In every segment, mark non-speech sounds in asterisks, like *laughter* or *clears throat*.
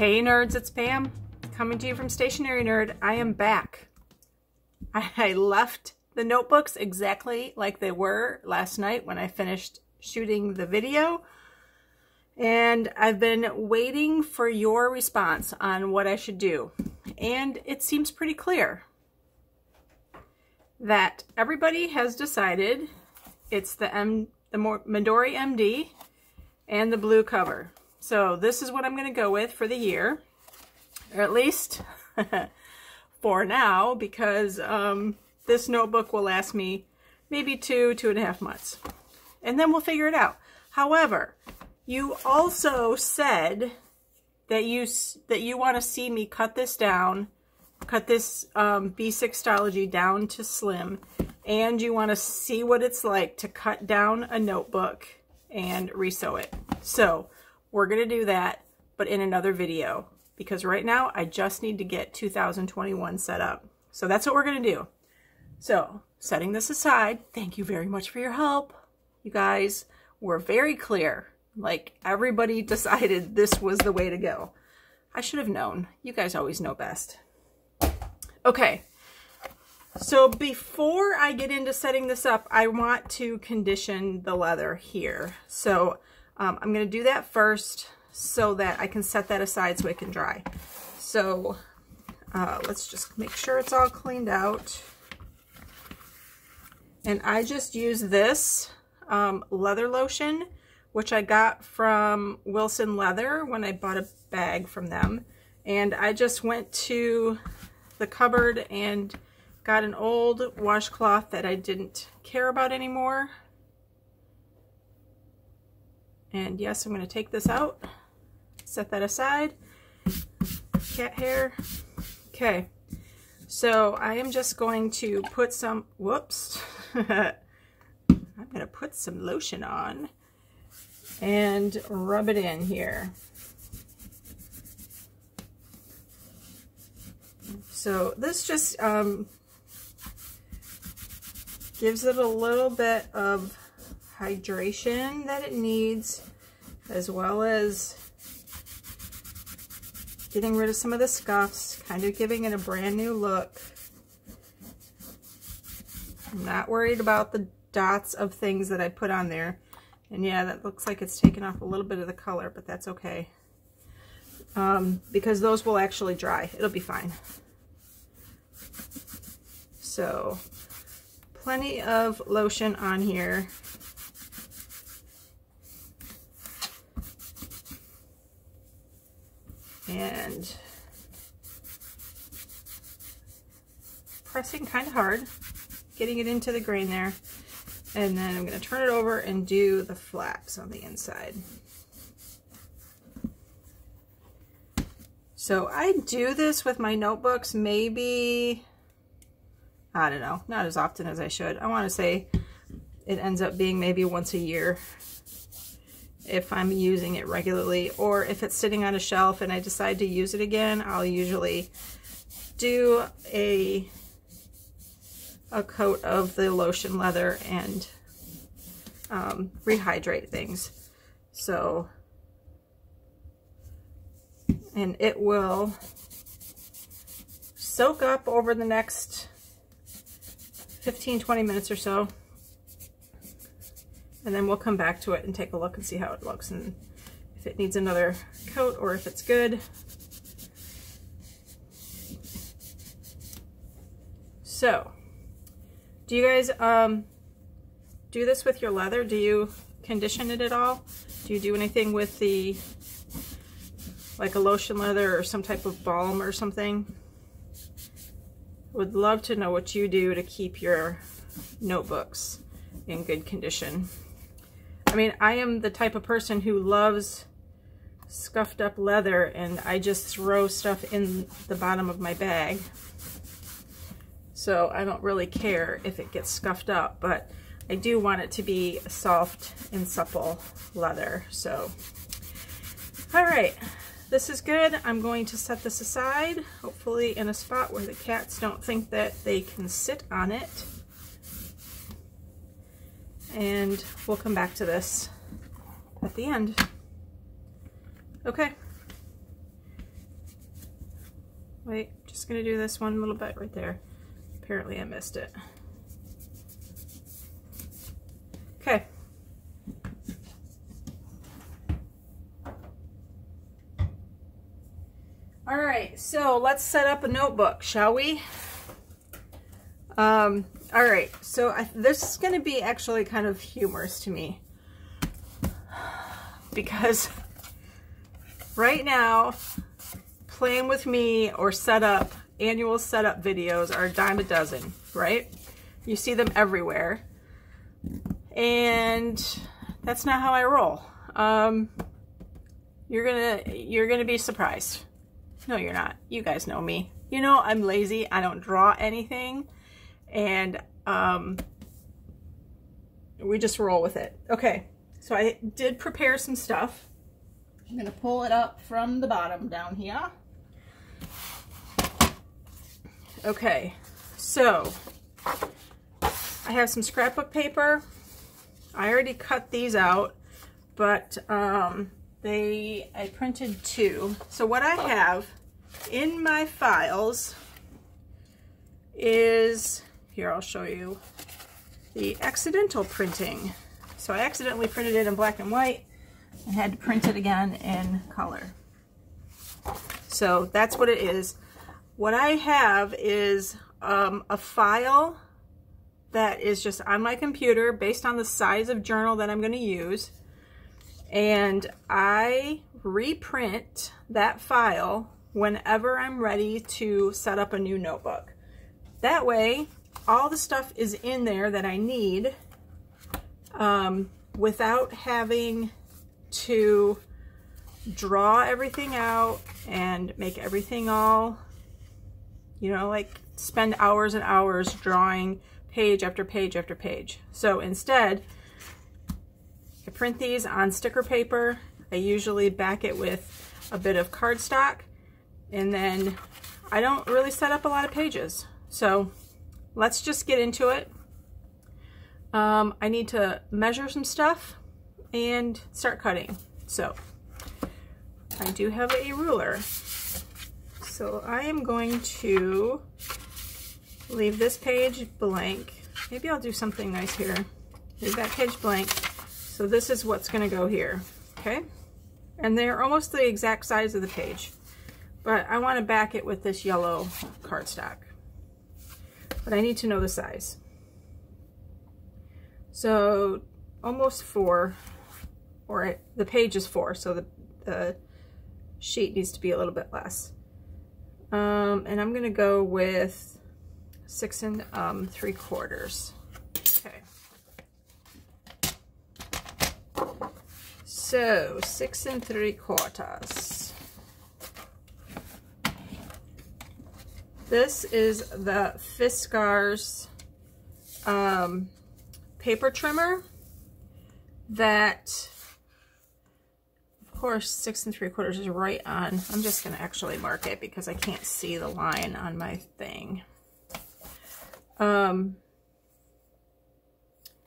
Hey nerds, it's Pam coming to you from Stationery Nerd. I am back. I left the notebooks exactly like they were last night when I finished shooting the video. And I've been waiting for your response on what I should do. And it seems pretty clear that everybody has decided it's the M the Midori MD and the blue cover. So this is what I'm going to go with for the year, or at least *laughs* for now, because um, this notebook will last me maybe two, two and a half months. And then we'll figure it out. However, you also said that you that you want to see me cut this down, cut this um, B6 down to slim, and you want to see what it's like to cut down a notebook and resew it. So we're going to do that, but in another video, because right now I just need to get 2021 set up. So that's what we're going to do. So setting this aside, thank you very much for your help. You guys were very clear. Like everybody *laughs* decided this was the way to go. I should have known. You guys always know best. Okay. So before I get into setting this up, I want to condition the leather here. So um, I'm going to do that first so that I can set that aside so it can dry. So uh, let's just make sure it's all cleaned out. And I just use this um, leather lotion, which I got from Wilson Leather when I bought a bag from them. And I just went to the cupboard and got an old washcloth that I didn't care about anymore. And yes, I'm going to take this out, set that aside. Cat hair. Okay. So I am just going to put some, whoops. *laughs* I'm going to put some lotion on and rub it in here. So this just um, gives it a little bit of hydration that it needs, as well as getting rid of some of the scuffs, kind of giving it a brand new look. I'm not worried about the dots of things that I put on there. And yeah, that looks like it's taken off a little bit of the color, but that's okay. Um, because those will actually dry. It'll be fine. So, plenty of lotion on here. And pressing kind of hard, getting it into the grain there. And then I'm going to turn it over and do the flaps on the inside. So I do this with my notebooks maybe, I don't know, not as often as I should. I want to say it ends up being maybe once a year if I'm using it regularly or if it's sitting on a shelf and I decide to use it again, I'll usually do a a coat of the lotion leather and um, rehydrate things. So, and it will soak up over the next 15-20 minutes or so and then we'll come back to it and take a look and see how it looks and if it needs another coat or if it's good. So, do you guys um, do this with your leather? Do you condition it at all? Do you do anything with the, like a lotion leather or some type of balm or something? Would love to know what you do to keep your notebooks in good condition. I mean, I am the type of person who loves scuffed up leather and I just throw stuff in the bottom of my bag. So I don't really care if it gets scuffed up, but I do want it to be soft and supple leather. So, all right, this is good. I'm going to set this aside, hopefully in a spot where the cats don't think that they can sit on it and we'll come back to this at the end. Okay. Wait, just gonna do this one little bit right there. Apparently I missed it. Okay. All right, so let's set up a notebook, shall we? Um, all right, so I, this is going to be actually kind of humorous to me because right now, playing with me or setup, annual setup videos are a dime a dozen, right? You see them everywhere. And that's not how I roll. Um, you're gonna, you're gonna be surprised. No, you're not. You guys know me. You know I'm lazy. I don't draw anything. And um, we just roll with it. Okay, so I did prepare some stuff. I'm to pull it up from the bottom down here. Okay, so I have some scrapbook paper. I already cut these out, but um, they I printed two. So what I have in my files is, here I'll show you, the accidental printing. So I accidentally printed it in black and white and had to print it again in color. So that's what it is. What I have is um, a file that is just on my computer based on the size of journal that I'm going to use. And I reprint that file whenever I'm ready to set up a new notebook. That way, all the stuff is in there that I need um, without having to draw everything out and make everything all, you know, like spend hours and hours drawing page after page after page. So instead, I print these on sticker paper. I usually back it with a bit of cardstock and then I don't really set up a lot of pages. So let's just get into it. Um, I need to measure some stuff and start cutting. So I do have a ruler. So I am going to leave this page blank. Maybe I'll do something nice here. Leave that page blank. So this is what's gonna go here, okay? And they're almost the exact size of the page. But I want to back it with this yellow cardstock. But I need to know the size. So almost four, or it, the page is four, so the, the sheet needs to be a little bit less. Um, and I'm to go with six and um, three quarters. Okay. So six and three quarters. This is the Fiskars um, paper trimmer that, of course, six and three quarters is right on. I'm just going to actually mark it because I can't see the line on my thing. Um,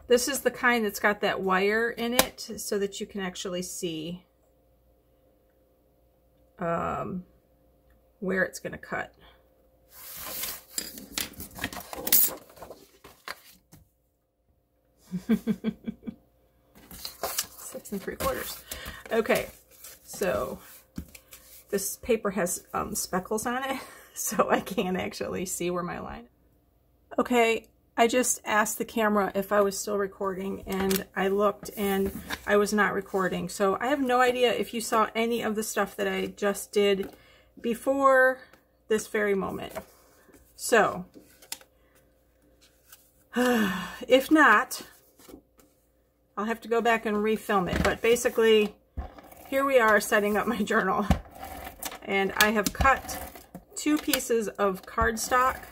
this is the kind that's got that wire in it so that you can actually see um, where it's going to cut. *laughs* Six and three quarters. Okay, so this paper has um, speckles on it, *laughs* so I can't actually see where my line Okay, I just asked the camera if I was still recording, and I looked, and I was not recording. So I have no idea if you saw any of the stuff that I just did before this very moment. So, *sighs* if not, I'll have to go back and refilm it. But basically, here we are setting up my journal. And I have cut two pieces of cardstock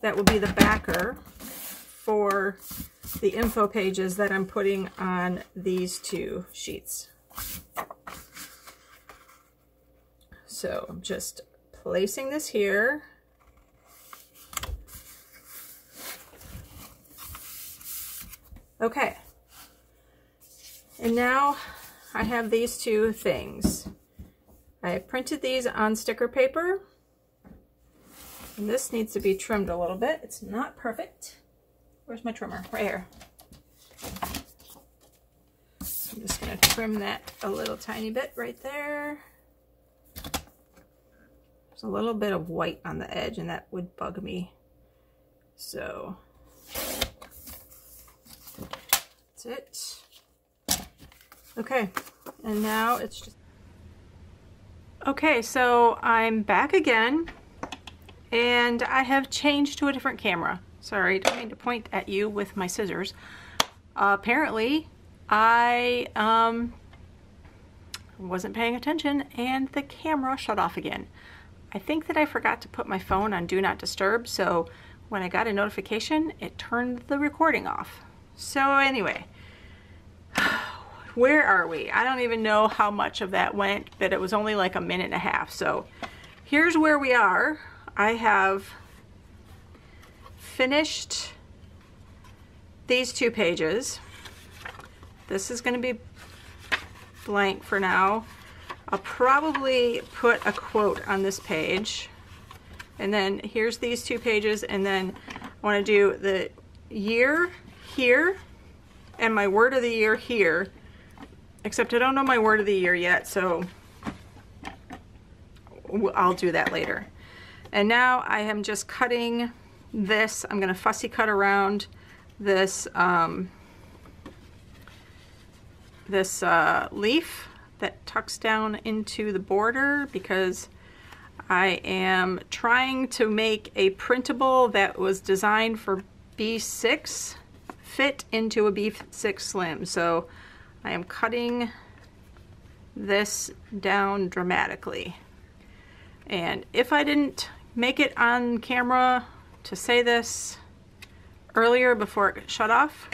that will be the backer for the info pages that I'm putting on these two sheets. So I'm just placing this here. Okay, and now I have these two things. I printed these on sticker paper And this needs to be trimmed a little bit. It's not perfect. Where's my trimmer? Right here. I'm just going to trim that a little tiny bit right there. There's a little bit of white on the edge and that would bug me. So that's it. Okay, and now it's just... Okay, so I'm back again and I have changed to a different camera. Sorry, I don't mean to point at you with my scissors. Uh, apparently, I um, wasn't paying attention and the camera shut off again. I think that I forgot to put my phone on Do Not Disturb, so when I got a notification, it turned the recording off. So anyway, where are we? I don't even know how much of that went, but it was only like a minute and a half. So here's where we are. I have finished these two pages. This is going to be blank for now. I'll probably put a quote on this page. And then here's these two pages and then I want to do the year here and my word of the year here. Except I don't know my word of the year yet, so I'll do that later. And now I am just cutting this. I'm going to fussy cut around this um, this uh, leaf that tucks down into the border because I am trying to make a printable that was designed for B6 fit into a B6 Slim. So I am cutting this down dramatically. And if I didn't make it on camera to say this earlier before it shut off.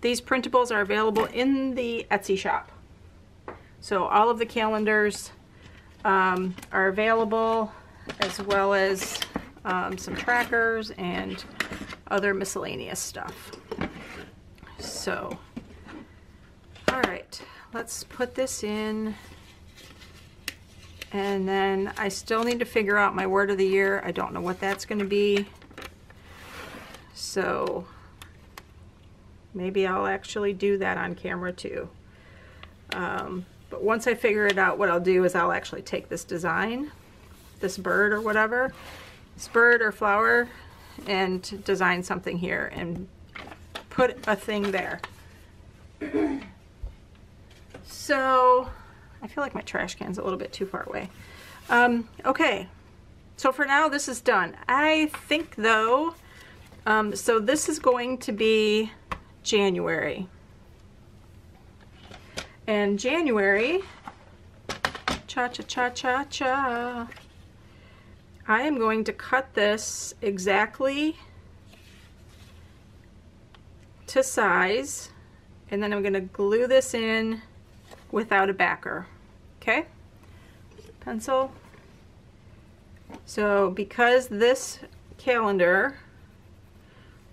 These printables are available in the Etsy shop. So all of the calendars um, are available as well as um, some trackers and other miscellaneous stuff. So, all right, let's put this in and then I still need to figure out my word of the year. I don't know what that's going to be. So maybe I'll actually do that on camera too. Um, but once I figure it out, what I'll do is I'll actually take this design, this bird or whatever, this bird or flower, and design something here and put a thing there. *clears throat* so I feel like my trash can's a little bit too far away. Um, okay, so for now this is done. I think though, um, so this is going to be January. And January, cha-cha-cha-cha-cha, I am going to cut this exactly to size and then I'm going to glue this in without a backer. Okay? Pencil. So because this calendar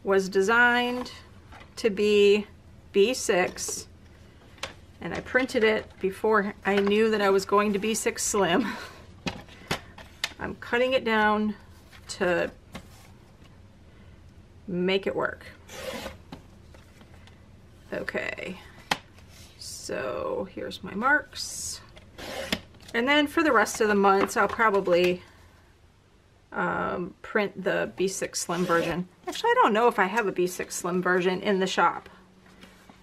was designed to be B6 and I printed it before I knew that I was going to B6 Slim, *laughs* I'm cutting it down to make it work. Okay. So here's my marks. And then for the rest of the months, I'll probably um, print the B6 Slim version. Actually, I don't know if I have a B6 Slim version in the shop.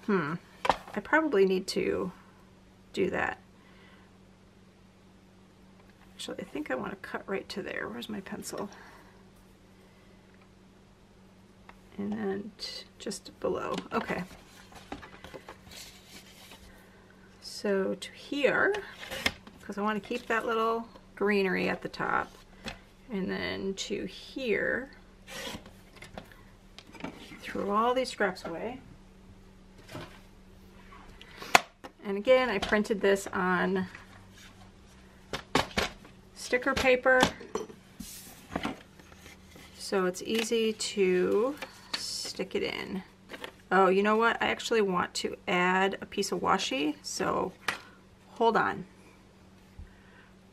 Hmm. I probably need to do that. Actually, I think I want to cut right to there. Where's my pencil? And then just below. Okay. So to here, because I want to keep that little greenery at the top. And then to here, throw all these scraps away. And again, I printed this on sticker paper. So it's easy to stick it in. Oh, you know what? I actually want to add a piece of washi, so hold on.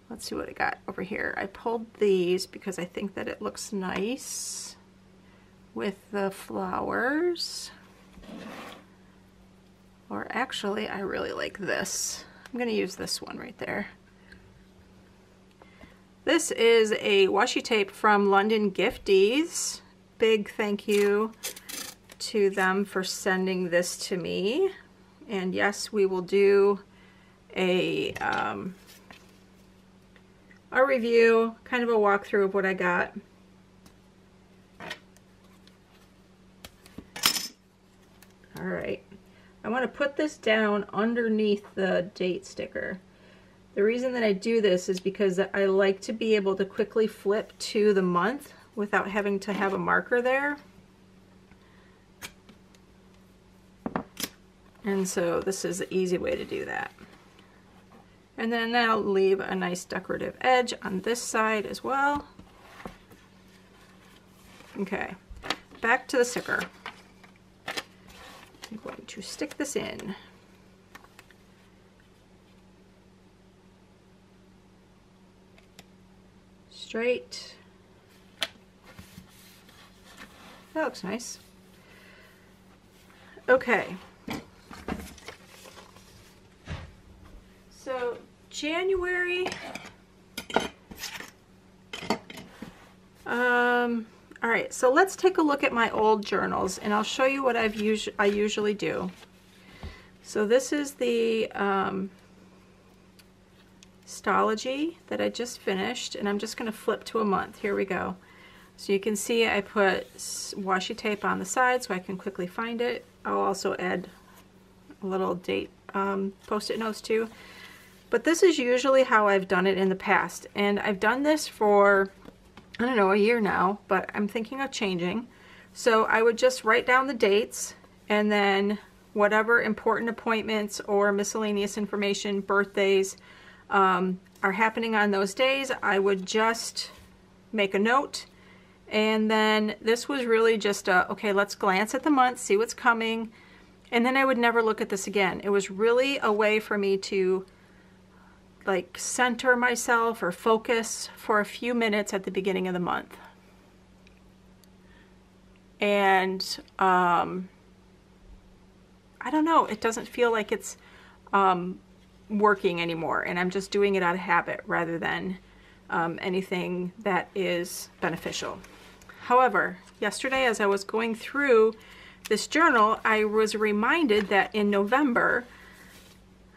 let's see what I got over here. I pulled these because I think that it looks nice with the flowers. Or actually, I really like this. I'm going to use this one right there. This is a washi tape from London Gifties. Big thank you to them for sending this to me. And yes, we will do a, um, a review, kind of a walkthrough of what I got. All right. I want to put this down underneath the date sticker. The reason that I do this is because I like to be able to quickly flip to the month without having to have a marker there. And so this is the easy way to do that. And then that'll leave a nice decorative edge on this side as well. Okay, back to the sticker. I'm going to stick this in. Straight. That looks nice. Okay. So January, um, all right, so let's take a look at my old journals and I'll show you what I've us I usually do. So this is the um, Stalogy that I just finished and I'm just going to flip to a month. Here we go. So you can see I put washi tape on the side so I can quickly find it. I'll also add a little date um, post-it notes too. But this is usually how I've done it in the past. And I've done this for I don't know, a year now, but I'm thinking of changing. So I would just write down the dates and then whatever important appointments or miscellaneous information, birthdays, um, are happening on those days, I would just make a note. And then this was really just a, okay, let's glance at the month, see what's coming. And then I would never look at this again. It was really a way for me to like center myself or focus for a few minutes at the beginning of the month. And um, I don't know, it doesn't feel like it's um, working anymore and I'm just doing it out of habit rather than um, anything that is beneficial. However, yesterday as I was going through this journal, I was reminded that in November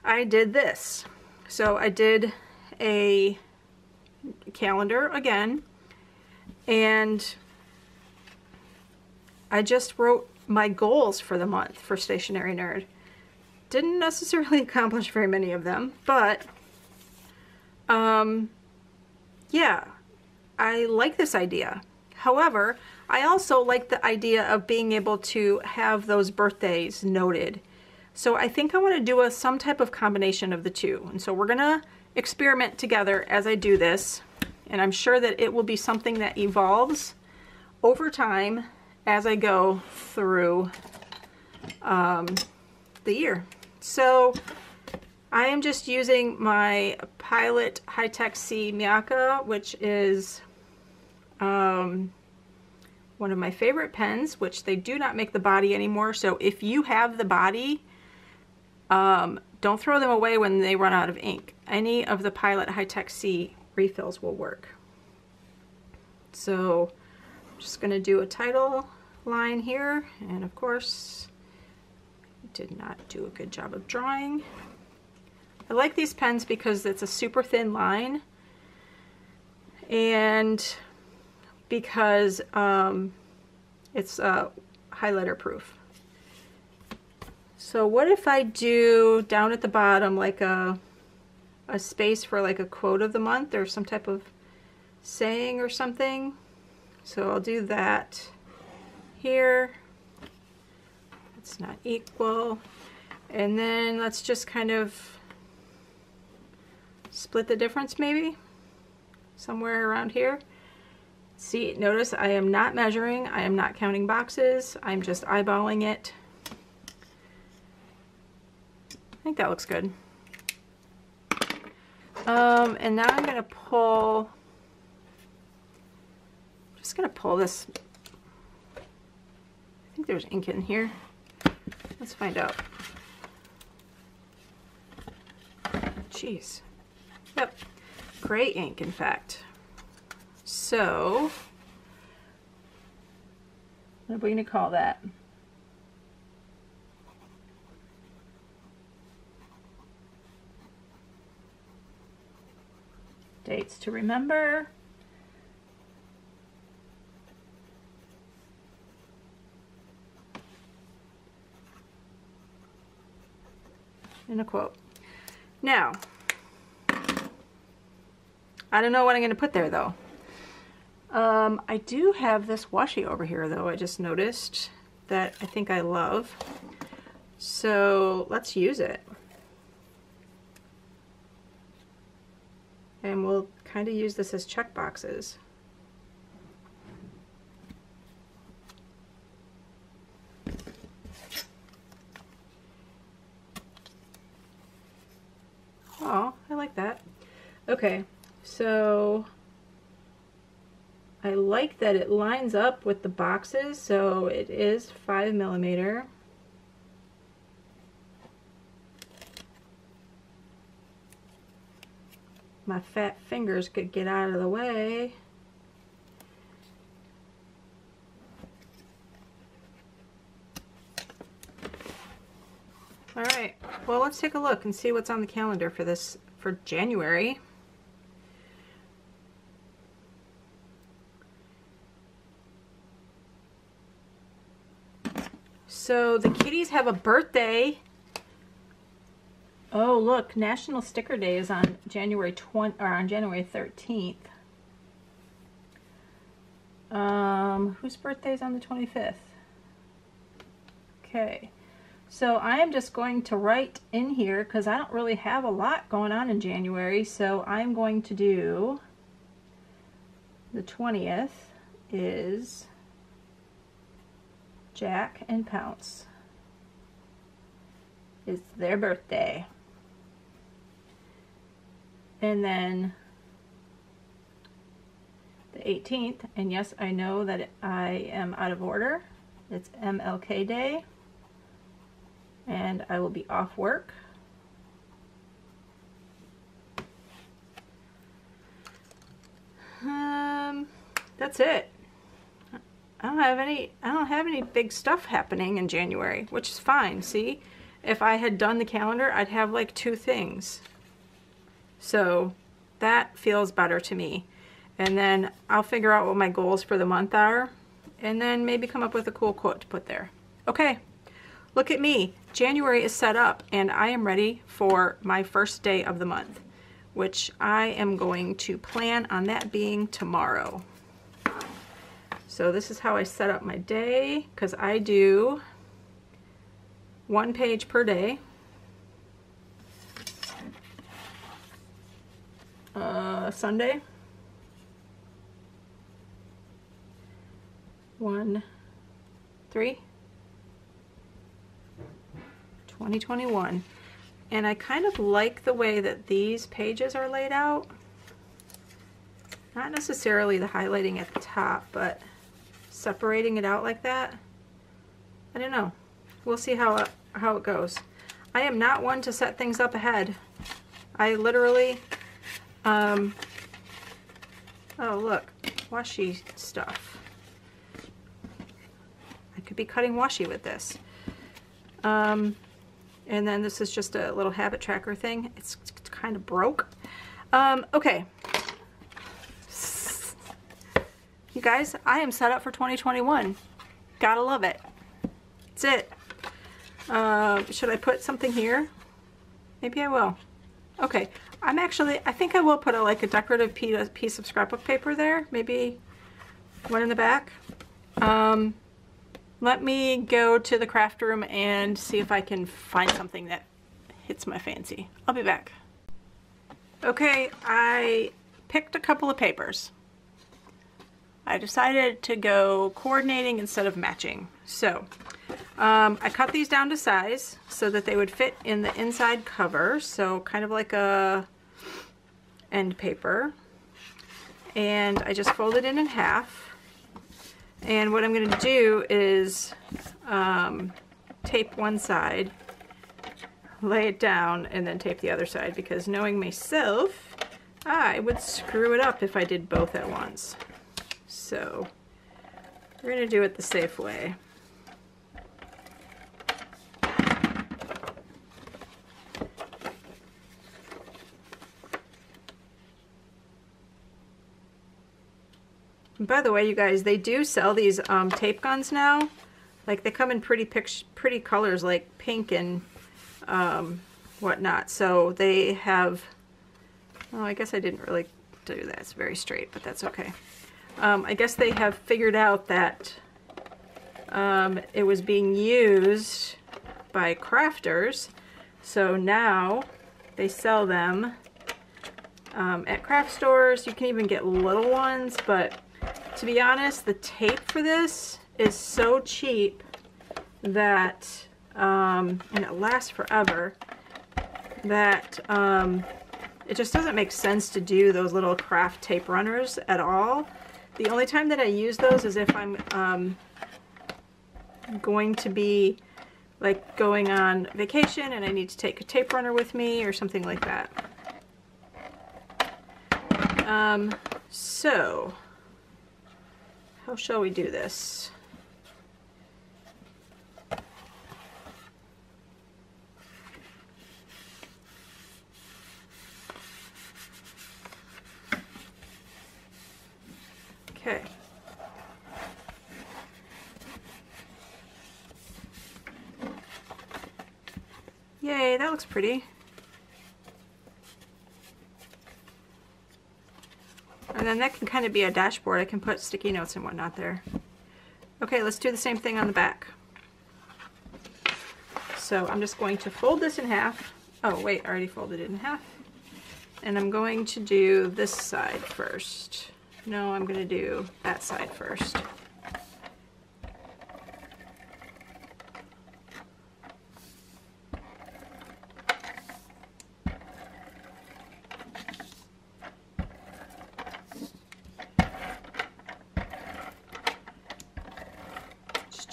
I did this. So I did a calendar again and I just wrote my goals for the month for Stationery Nerd. Didn't necessarily *laughs* accomplish very many of them, but um, yeah, I like this idea. However, I also like the idea of being able to have those birthdays noted so I think I want to do a, some type of combination of the two. And so we're going to experiment together as I do this. And I'm sure that it will be something that evolves over time as I go through um, the year. So I am just using my Pilot Hi-Tec-C Maica, which is um, one of my favorite pens, which they do not make the body anymore. So if you have the body, um, don't throw them away when they run out of ink. Any of the Pilot Hi-Tec-C refills will work. So I'm just going to do a title line here. And of course, did not do a good job of drawing. I like these pens because it's a super thin line and because um, it's uh, highlighter proof. So what if I do down at the bottom like a, a space for like a quote of the month or some type of saying or something? So I'll do that here. It's not equal. And then let's just kind of split the difference maybe somewhere around here. See, notice I am not measuring, I am not counting boxes, I'm just eyeballing it think that looks good. Um, and now I'm going to pull, just going to pull this, I think there's ink in here. Let's find out. Jeez. Yep, gray ink in fact. So, what are we going to call that? Dates to remember. In a quote. Now, I don't know what I'm going to put there though. Um, I do have this washi over here though, I just noticed that I think I love. So let's use it. And we'll kind of use this as check boxes. Oh, I like that. Okay, so I like that it lines up with the boxes, so it is five millimeter. My fat fingers could get out of the way. All right, well, let's take a look and see what's on the calendar for this, for January. So the kitties have a birthday. Oh, look, National Sticker Day is on January 20 or on January 13th. Um, whose birthday is on the 25th? Okay. So I am just going to write in here because I don't really have a lot going on in January. So I'm going to do the 20th is Jack and Pounce. It's their birthday. And then the 18th, and yes, I know that I am out of order. It's MLK Day, and I will be off work. Um, that's it. I don't have any I don't have any big stuff happening in January, which is fine. See, if I had done the calendar, I'd have like two things. So that feels better to me. And then I'll figure out what my goals for the month are and then maybe come up with a cool quote to put there. Okay, look at me. January is set up and I am ready for my first day of the month, which I am going to plan on that being tomorrow. So this is how I set up my day because I do one page per day. Uh, Sunday. One, three, 2021. And I kind of like the way that these pages are laid out. Not necessarily the highlighting at the top, but separating it out like that. I don't know. We'll see how it, how it goes. I am not one to set things up ahead. I literally, um, oh look, washi stuff. I could be cutting washi with this. Um, and then this is just a little habit tracker thing. It's, it's kind of broke. Um, okay, You guys, I am set up for 2021. Gotta love it. That's it. Uh, should I put something here? Maybe I will. Okay, I'm actually, I think I will put a, like a decorative piece of scrapbook paper there. Maybe one in the back. Um, let me go to the craft room and see if I can find something that hits my fancy. I'll be back. Okay, I picked a couple of papers. I decided to go coordinating instead of matching. So um, I cut these down to size so that they would fit in the inside cover. So kind of like a end paper. And I just fold it in in half. And what I'm going to do is um, tape one side lay it down and then tape the other side because knowing myself I would screw it up if I did both at once. So we're going to do it the safe way by the way, you guys, they do sell these um, tape guns now. Like they come in pretty pretty colors like pink and um, whatnot. So they have, oh, I guess I didn't really do that. It's very straight, but that's okay. Um, I guess they have figured out that um, it was being used by crafters. So now they sell them um, at craft stores. You can even get little ones, but to be honest, the tape for this is so cheap that, um, and it lasts forever, that um, it just doesn't make sense to do those little craft tape runners at all. The only time that I use those is if I'm um, going to be like going on vacation and I need to take a tape runner with me or something like that. Um, so, how shall we do this? Okay. Yay, that looks pretty. And that can kind of be a dashboard. I can put sticky notes and whatnot there. Okay, let's do the same thing on the back. So I'm just going to fold this in half. Oh, wait, I already folded it in half. And I'm going to do this side first. No, I'm going to do that side first.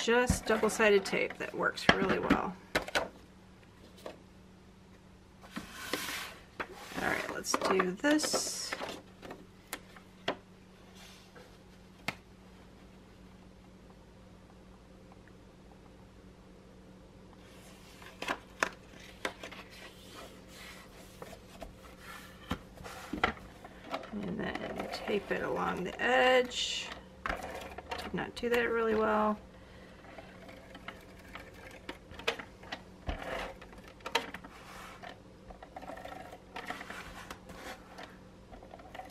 Just double-sided tape that works really well. All right, let's do this. And then tape it along the edge. Did not do that really well.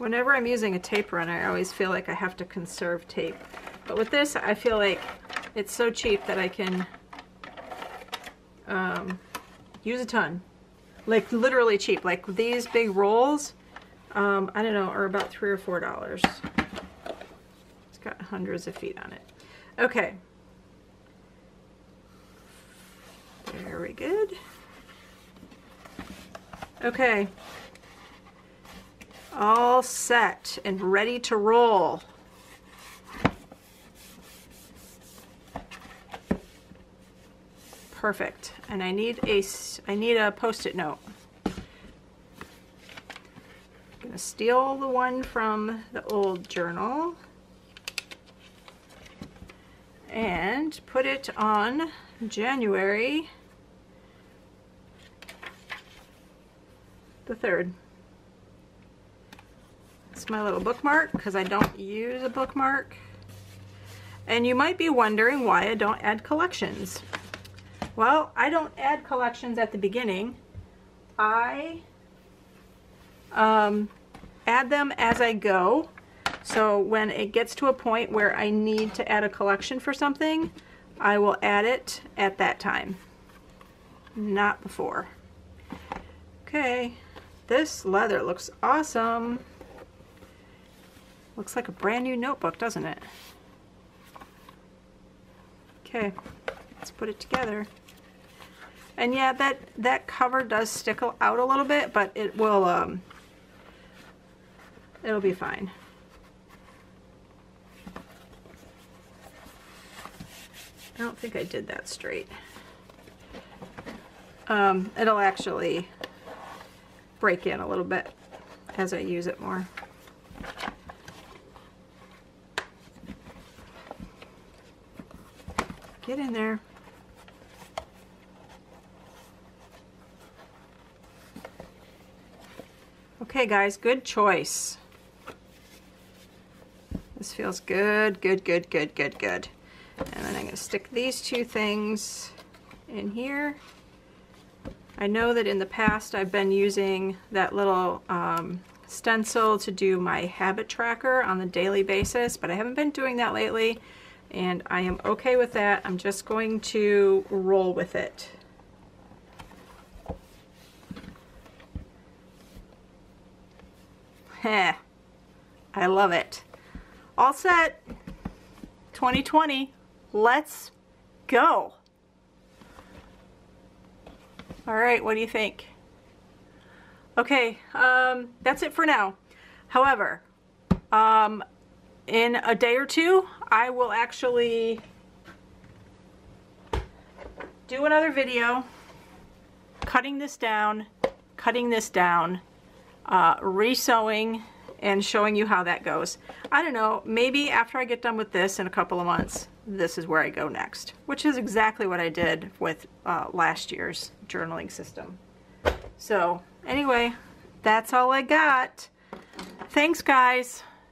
Whenever I'm using a tape runner, I always feel like I have to conserve tape. But with this, I feel like it's so cheap that I can um, use a ton. Like literally cheap. Like these big rolls, um, I don't know, are about three or four dollars. It's got hundreds of feet on it. Okay. Very good. Okay, all set and ready to roll. Perfect. And I need a, I need a post-it note. I'm gonna steal the one from the old journal and put it on January the 3rd. It's my little bookmark because I don't use a bookmark. And you might be wondering why I don't add collections. Well, I don't add collections at the beginning. I um, add them as I go. So when it gets to a point where I need to add a collection for something, I will add it at that time, not before. Okay, this leather looks awesome. Looks like a brand new notebook, doesn't it? Okay, let's put it together. And yeah, that, that cover does stick out a little bit, but it will, um, it'll be fine. I don't think I did that straight. Um, it'll actually break in a little bit as I use it more. Get in there. Okay guys, good choice. This feels good, good, good, good, good, good. And then I'm gonna stick these two things in here. I know that in the past I've been using that little um, stencil to do my habit tracker on the daily basis, but I haven't been doing that lately and I am okay with that. I'm just going to roll with it. Heh, I love it. All set, 2020, let's go. All right, what do you think? Okay, um, that's it for now. However, um, in a day or two, I will actually do another video cutting this down, cutting this down, uh, resewing, and showing you how that goes. I don't know, maybe after I get done with this in a couple of months, this is where I go next, which is exactly what I did with uh, last year's journaling system. So anyway, that's all I got. Thanks guys.